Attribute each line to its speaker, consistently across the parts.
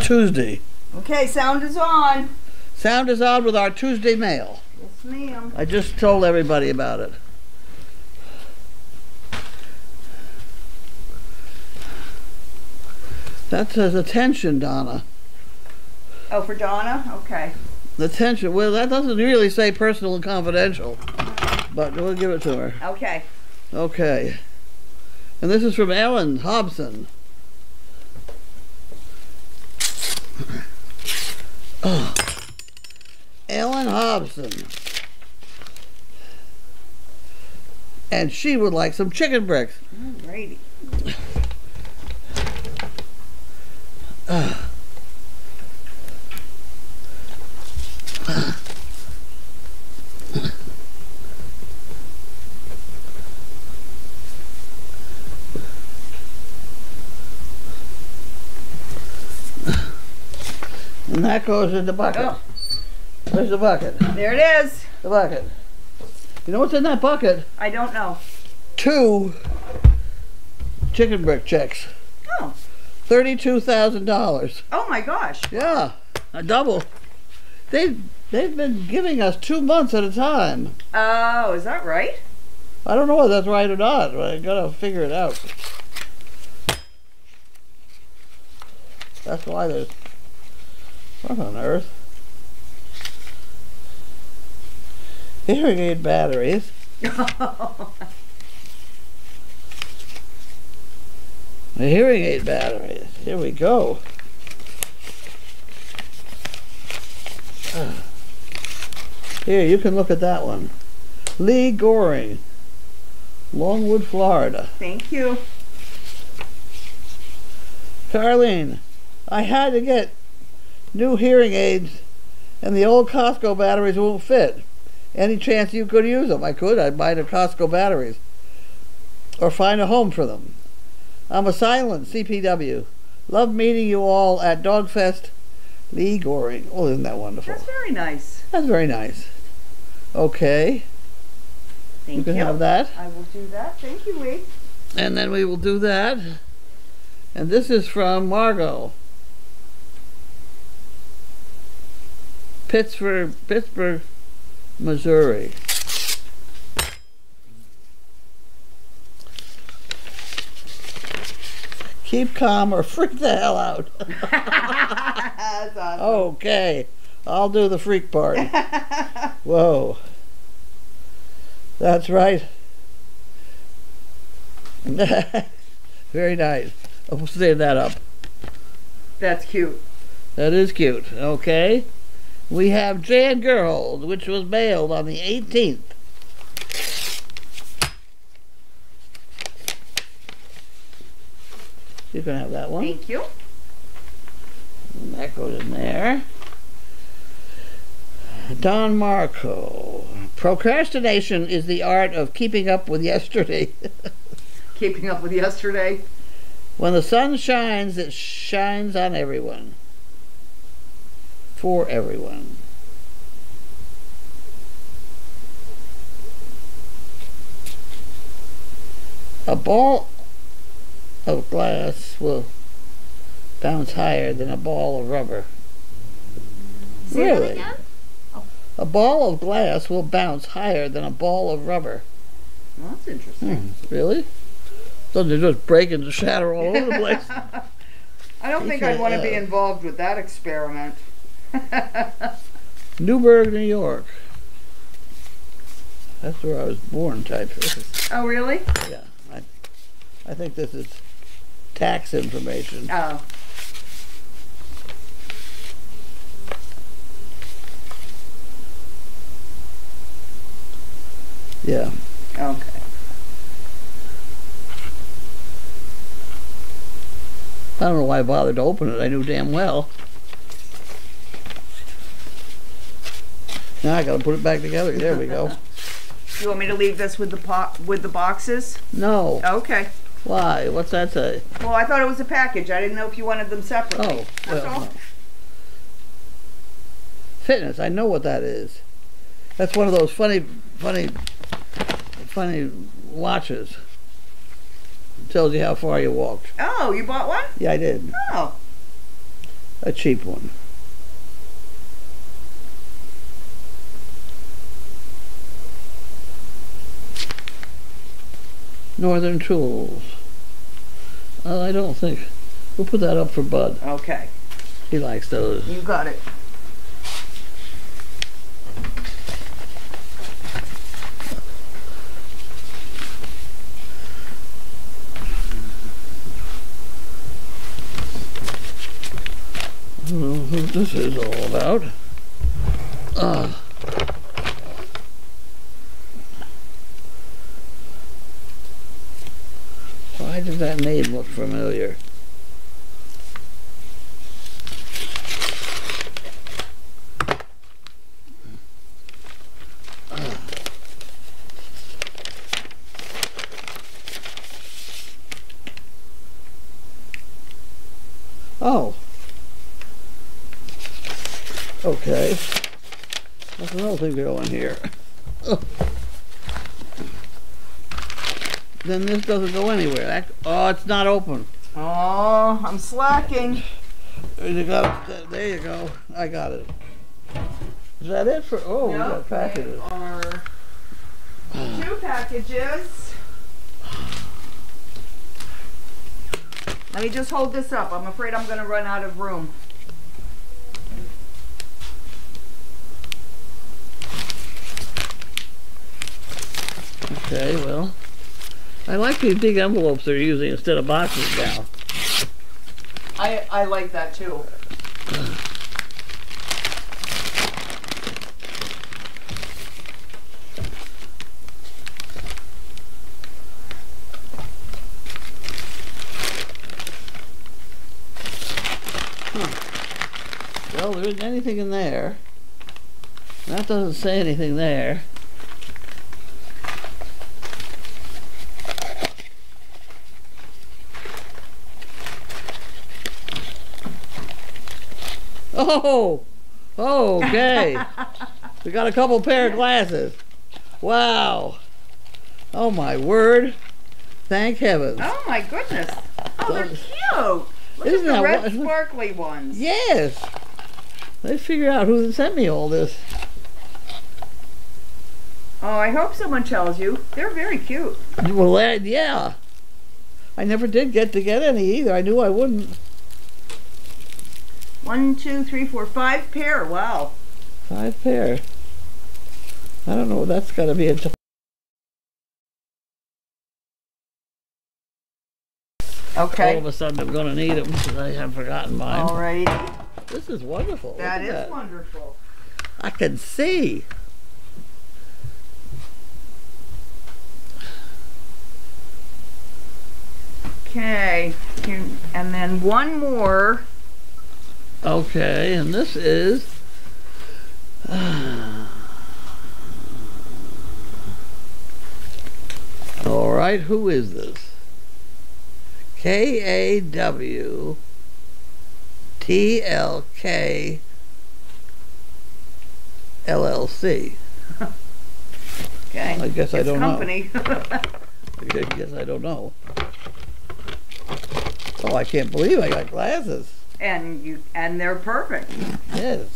Speaker 1: Tuesday.
Speaker 2: Okay, sound is on.
Speaker 1: Sound is on with our Tuesday mail.
Speaker 2: Yes, ma'am.
Speaker 1: I just told everybody about it. That says attention, Donna.
Speaker 2: Oh, for Donna? Okay.
Speaker 1: Attention. Well, that doesn't really say personal and confidential, but we'll give it to her.
Speaker 2: Okay.
Speaker 1: Okay. And this is from Ellen Hobson. Oh. Ellen Hobson. And she would like some chicken bricks.
Speaker 2: Alrighty.
Speaker 1: And that goes in the bucket.
Speaker 2: Oh.
Speaker 1: Where's the bucket?
Speaker 2: There it is.
Speaker 1: The bucket. You know what's in that bucket?
Speaker 2: I don't know.
Speaker 1: Two chicken brick checks.
Speaker 2: Oh.
Speaker 1: Thirty-two thousand dollars.
Speaker 2: Oh my gosh.
Speaker 1: Yeah, a double. They they've been giving us two months at a time.
Speaker 2: Oh, is that right?
Speaker 1: I don't know if that's right or not. But I gotta figure it out. That's why there's what on earth? Hearing aid batteries. The hearing aid batteries. Here we go. Ah. Here, you can look at that one. Lee Goring, Longwood, Florida.
Speaker 2: Thank you.
Speaker 1: Carlene, I had to get new hearing aids and the old Costco batteries won't fit. Any chance you could use them? I could. I'd buy the Costco batteries. Or find a home for them. I'm a silent CPW. Love meeting you all at Dogfest. Lee Goring. Oh, isn't that wonderful?
Speaker 2: That's very nice.
Speaker 1: That's very nice. Okay.
Speaker 2: Thank
Speaker 1: you can have that.
Speaker 2: I will do that. Thank you, Lee.
Speaker 1: And then we will do that. And this is from Margot. Pittsburgh, Pittsburgh, Missouri. Keep calm or freak the hell out.
Speaker 2: That's awesome.
Speaker 1: okay, I'll do the freak part. Whoa. That's right. Very nice. I'll stand that up.
Speaker 2: That's cute.
Speaker 1: That is cute. Okay. We have Jan Gerhold, which was mailed on the 18th. You can have that one.
Speaker 2: Thank you.
Speaker 1: And that goes in there. Don Marco. Procrastination is the art of keeping up with yesterday.
Speaker 2: Keeping up with yesterday.
Speaker 1: when the sun shines, it shines on everyone. For everyone. A ball of glass will bounce higher than a ball of rubber.
Speaker 2: Say
Speaker 1: Really?
Speaker 2: again?
Speaker 1: A ball of glass will bounce higher than a ball of rubber.
Speaker 2: Well, that's interesting.
Speaker 1: Hmm, really? Doesn't it just break and shatter all over the place?
Speaker 2: I don't think I'd want to be involved with that experiment.
Speaker 1: Newburgh, New York. That's where I was born, type.
Speaker 2: oh, really?
Speaker 1: Yeah, I, I think this is tax information.
Speaker 2: Oh.
Speaker 1: Yeah.
Speaker 2: Okay.
Speaker 1: I don't know why I bothered to open it. I knew damn well. Now I gotta put it back together. There we go.
Speaker 2: You want me to leave this with the pot with the boxes?
Speaker 1: No.
Speaker 2: Okay.
Speaker 1: Why? What's that say?
Speaker 2: Well, I thought it was a package. I didn't know if you wanted them separately.
Speaker 1: Oh,
Speaker 2: That's
Speaker 1: well,
Speaker 2: all.
Speaker 1: Fitness. I know what that is. That's one of those funny, funny, funny watches. Tells you how far you walked.
Speaker 2: Oh, you bought one?
Speaker 1: Yeah, I did.
Speaker 2: Oh.
Speaker 1: a cheap one. Northern Tools. Uh, I don't think. We'll put that up for Bud.
Speaker 2: Okay,
Speaker 1: He likes those.
Speaker 2: you got it.
Speaker 1: I don't know what this is all about. Ah. Why does that name look familiar? Oh. Okay. That's another thing to go in here. Then this doesn't go anywhere. That, oh, it's not open.
Speaker 2: Oh, I'm slacking.
Speaker 1: You got it. There you go. I got it. Is that it for? Oh, we got packages.
Speaker 2: are two packages. Let me just hold this up. I'm afraid I'm gonna run out of room.
Speaker 1: Okay, well, I like these big envelopes they're using instead of boxes now.
Speaker 2: I, I like that too.
Speaker 1: Well, there isn't anything in there. That doesn't say anything there. Oh, okay. we got a couple pair of glasses. Wow. Oh my word. Thank heavens.
Speaker 2: Oh my goodness. Oh, they're cute. Look
Speaker 1: Isn't
Speaker 2: at
Speaker 1: that
Speaker 2: the red
Speaker 1: what-
Speaker 2: sparkly ones.
Speaker 1: Yes. Let's figure out who sent me all this.
Speaker 2: Oh, I hope someone tells you. They're very cute.
Speaker 1: Well, yeah. I never did get to get any either. I knew I wouldn't.
Speaker 2: One, two, three, four, five pair. Wow.
Speaker 1: Five pair. I don't know. That's got to be a. t- All
Speaker 2: Okay.
Speaker 1: of a sudden, I'm going to need them because I have forgotten mine.
Speaker 2: Alrighty.
Speaker 1: This is wonderful.
Speaker 2: That is That wonderful.
Speaker 1: I can see.
Speaker 2: Okay. And then one more.
Speaker 1: Okay, and this is. All right, who is this? K A W T L K L L C.
Speaker 2: Okay.
Speaker 1: I guess I don't know.
Speaker 2: company.
Speaker 1: I guess I don't know. Oh, I can't believe I got glasses.
Speaker 2: And you and they're perfect.
Speaker 1: Yes.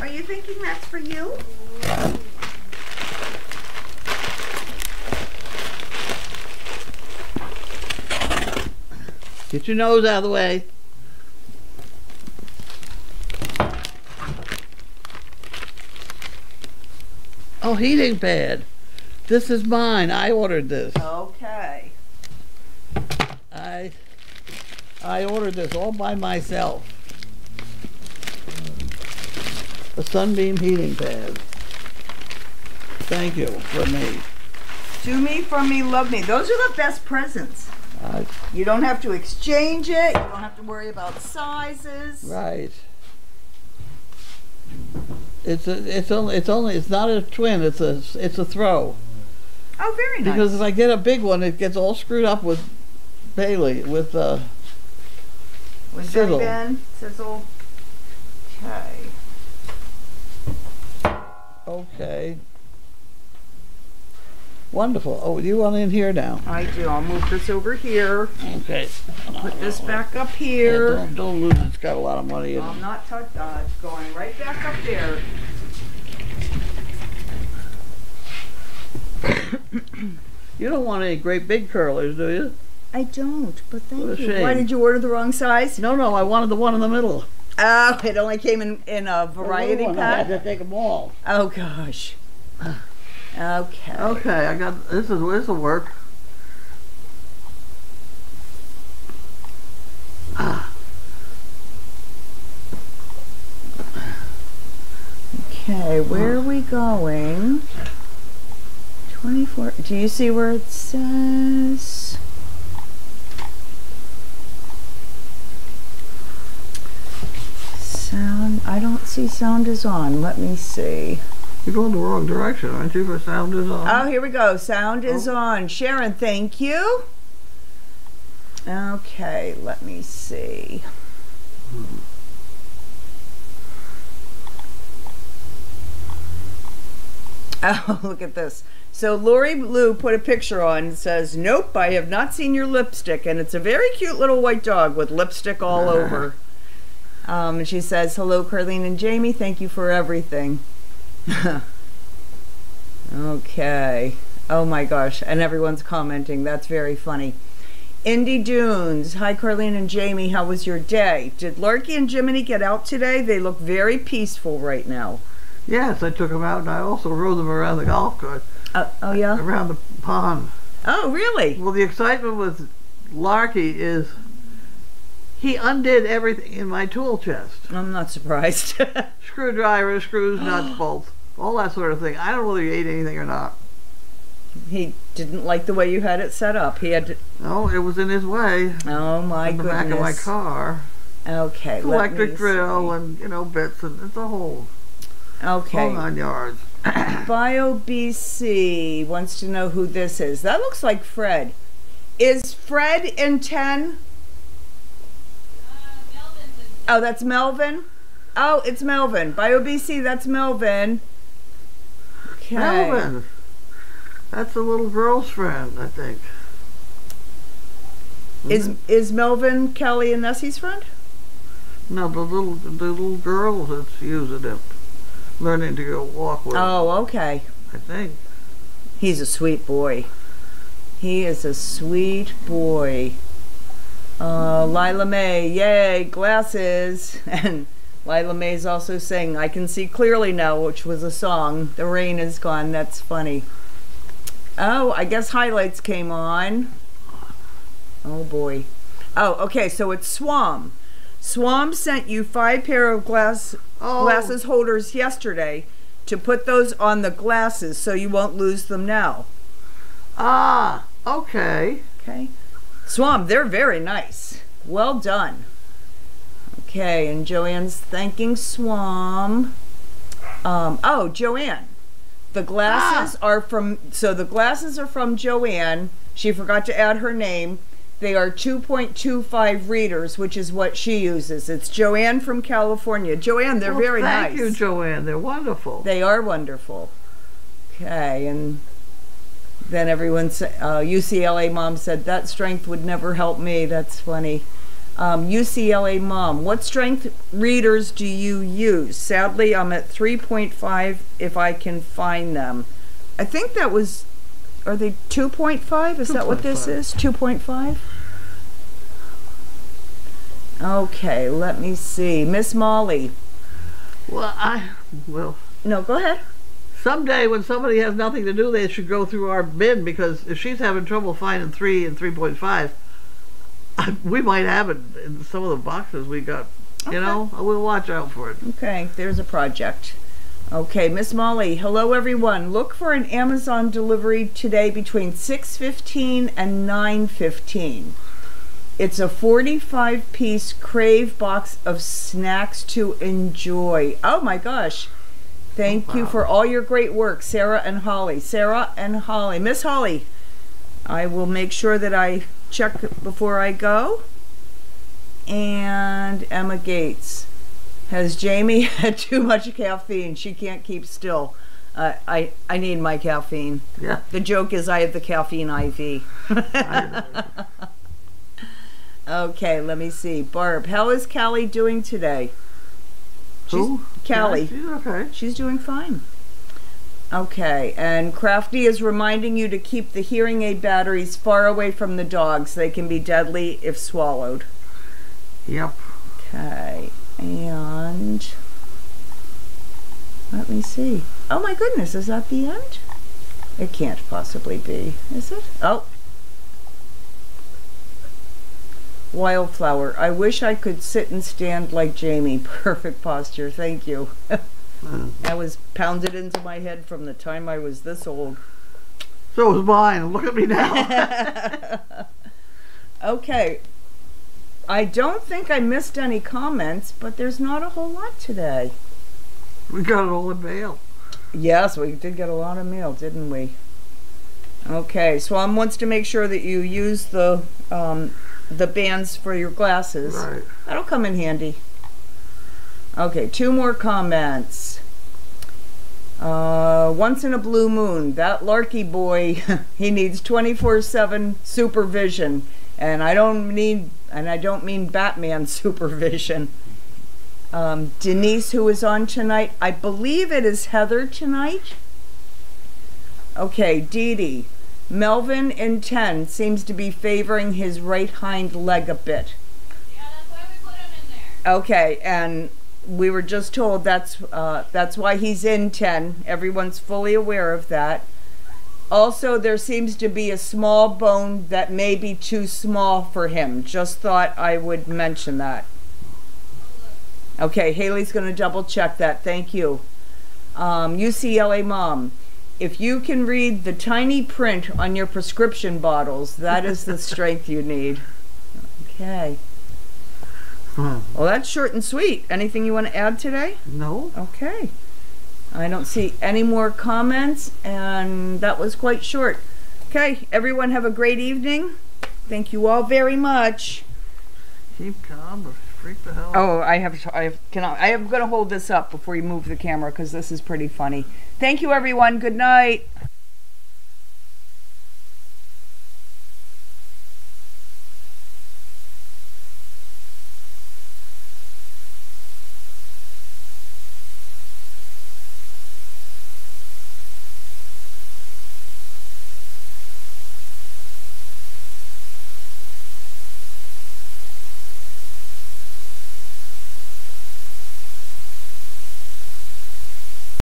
Speaker 2: Are you thinking that's for you?
Speaker 1: Get your nose out of the way. Oh, heating pad. This is mine. I ordered this.
Speaker 2: Okay.
Speaker 1: I I ordered this all by myself. A sunbeam heating pad. Thank you for me.
Speaker 2: To me, from me, love me. Those are the best presents.
Speaker 1: I,
Speaker 2: You don't have to exchange it. You don't have to worry about sizes.
Speaker 1: right. It's a, it's only it's only it's not a twin. It's a it's a throw.
Speaker 2: Oh, very nice.
Speaker 1: Because if I get a big one, it gets all screwed up with Bailey with uh
Speaker 2: With
Speaker 1: sizzle.
Speaker 2: Ben, sizzle. Okay.
Speaker 1: okay. Wonderful. Oh, you want in here now?
Speaker 2: I do. I'll move this over here.
Speaker 1: Okay.
Speaker 2: Put this back up
Speaker 1: Yeah,
Speaker 2: here.
Speaker 1: don't, don't lose it. It's got a lot of money in it.
Speaker 2: I'm not touch, uh, it's going right back up there.
Speaker 1: You don't want any great big curlers, do you?
Speaker 2: I don't, but thank
Speaker 1: What a
Speaker 2: you.
Speaker 1: shame.
Speaker 2: Why did you order the wrong size?
Speaker 1: No, no. I wanted the one in the middle.
Speaker 2: Oh, it only came in, in a variety
Speaker 1: little one, I had
Speaker 2: pack?
Speaker 1: to take them all.
Speaker 2: Oh, gosh. Okay.
Speaker 1: Okay, I got this. Is this will work.
Speaker 2: Okay, where are we going? 24. Do you see where it says? Sound. I don't see sound is on. Let me see.
Speaker 1: You're going the wrong direction, aren't you? For sound is on.
Speaker 2: Oh, here we go. Sound is
Speaker 1: Oh.
Speaker 2: on. Sharon, thank you. Okay, let me see. Oh, look at this. So Lori Lou put a picture on and says, Nope, I have not seen your lipstick. And it's a very cute little white dog with lipstick all over. Um, and she says, Hello, Carlene and Jami. Thank you for everything. Okay. Oh my gosh. And everyone's commenting. That's very funny. Indy Dunes. Hi, Carlene and Jami. How was your day? Did Larky and Jiminy get out today? They look very peaceful right now.
Speaker 1: Yes, I took them out, and I also rode them around the golf course,
Speaker 2: Uh, oh, yeah?
Speaker 1: around the pond.
Speaker 2: Oh, really?
Speaker 1: Well, the excitement with Larky is he undid everything in my tool chest:
Speaker 2: I'm not surprised.
Speaker 1: screwdriver, screws, nuts, bolts, all that sort of thing. I don't know whether he ate anything or not.
Speaker 2: he didn't like the way you had it set up. He had to.
Speaker 1: No, it was in his way.
Speaker 2: Oh, my
Speaker 1: in the
Speaker 2: goodness.
Speaker 1: back of my car.
Speaker 2: Okay. let
Speaker 1: Electric drill
Speaker 2: see.
Speaker 1: and you know bits and it's a whole whole
Speaker 2: Okay.
Speaker 1: nine yards.
Speaker 2: BioBC wants to know who this is. That looks like Fred. Is Fred in 10? Oh, that's Melvin? Oh, it's Melvin. BioBC, that's Melvin. Okay.
Speaker 1: Melvin. That's the little girl's friend, I think.
Speaker 2: Is is Melvin Kelly and Nessie's friend?
Speaker 1: No, the little the little girl that's using it, learning to go walk with. him,
Speaker 2: Oh, okay.
Speaker 1: I think.
Speaker 2: He's a sweet boy. He is a sweet boy. Uh, Lila May, yay, glasses. And Lila May's also saying, I can see clearly now, which was a song. The rain is gone. That's funny. Oh, I guess highlights came on. Oh boy. Oh, okay, so it's Swam. Swam sent you five pair of glass
Speaker 1: Oh,
Speaker 2: glasses holders yesterday to put those on the glasses so you won't lose them now.
Speaker 1: Ah, okay.
Speaker 2: Okay. Swam, they're very nice. Well done. Okay, and Joanne's thanking Swam. Um, oh, Joanne. The glasses are from, so the glasses are from Joanne. She forgot to add her name. They are 2.25 readers, which is what she uses. It's Joanne from California. Joanne, they're
Speaker 1: Well,
Speaker 2: very
Speaker 1: thank
Speaker 2: nice.
Speaker 1: Thank you, Joanne. They're wonderful.
Speaker 2: They are wonderful. Okay, and then everyone, sa- uh, UCLA mom said that strength would never help me. That's funny. Um, UCLA mom, what strength readers do you use? Sadly, I'm at 3.5 if I can find them. I think that was, are they 2.5? Is that what this
Speaker 1: 2.5.
Speaker 2: is? 2.5? Okay, let me see. Miss Molly.
Speaker 1: well, I well
Speaker 2: No, go ahead.
Speaker 1: someday when somebody has nothing to do, they should go through our bin because if she's having trouble finding three and three point five, we might have it in some of the boxes we got.
Speaker 2: Okay.
Speaker 1: You know, we'll watch out for it.
Speaker 2: Okay, there's a project. Okay, Miss Molly, hello everyone. Look for an Amazon delivery today between 6:15 and 9:15. It's a 45 piece crave box of snacks to enjoy. Oh my gosh. Thank you
Speaker 1: Wow.
Speaker 2: for all your great work, Sarah and Holly. Sarah and Holly. Miss Holly, I will make sure that I check before I go. And Emma Gates. Has Jami had too much caffeine? She can't keep still. I, I, I need my caffeine.
Speaker 1: Yeah.
Speaker 2: The joke is I have the caffeine IV. okay, let me see. Barb, how is Callie doing today?
Speaker 1: Who?
Speaker 2: Callie.
Speaker 1: Yeah, she's okay.
Speaker 2: She's doing fine. Okay, and Crafty is reminding you to keep the hearing aid batteries far away from the dogs. They can be deadly if swallowed.
Speaker 1: Yep.
Speaker 2: Okay, and let me see. Oh my goodness, is that the end? It can't possibly be, is it? Oh. Wildflower. I wish I could sit and stand like Jami. Perfect posture. Thank you. That was pounded into my head from the time I was this old.
Speaker 1: so was mine. Look at me now.
Speaker 2: Okay. I don't think I missed any comments, but there's not a whole lot today.
Speaker 1: we got it all in mail.
Speaker 2: Yes, we did get a lot of mail, didn't we? Okay, Swam wants to make sure that you use the um, the bands for your glasses.
Speaker 1: Right.
Speaker 2: That'll come in handy. Okay, two more comments. Uh, once in a blue moon, that Larky boy, he needs 24/7 supervision, and I don't need, and I don't mean Batman supervision. Um, Denise, who is on tonight, I believe it is Heather tonight. Okay, Dee Dee. Melvin in 10 seems to be favoring his right hind leg a bit.
Speaker 3: Yeah, that's why we put him in there.
Speaker 2: Okay, and we were just told that's uh, that's why he's in ten. Everyone's fully aware of that. Also, there seems to be a small bone that may be too small for him. Just thought I would mention that. Okay, Haley's going to double check that. Thank you. Um, UCLA mom, if you can read the tiny print on your prescription bottles, that is the strength you need. Okay.
Speaker 1: Huh.
Speaker 2: Well, that's short and sweet. Anything you want to add today?
Speaker 1: No.
Speaker 2: Okay. I don't see any more comments, and that was quite short. Okay, everyone have a great evening. Thank you all very much.
Speaker 1: Keep calm or freak the hell out.
Speaker 2: Oh, I have, I have, can I, I am going to hold this up before you move the camera because this is pretty funny. Thank you, everyone. Good night.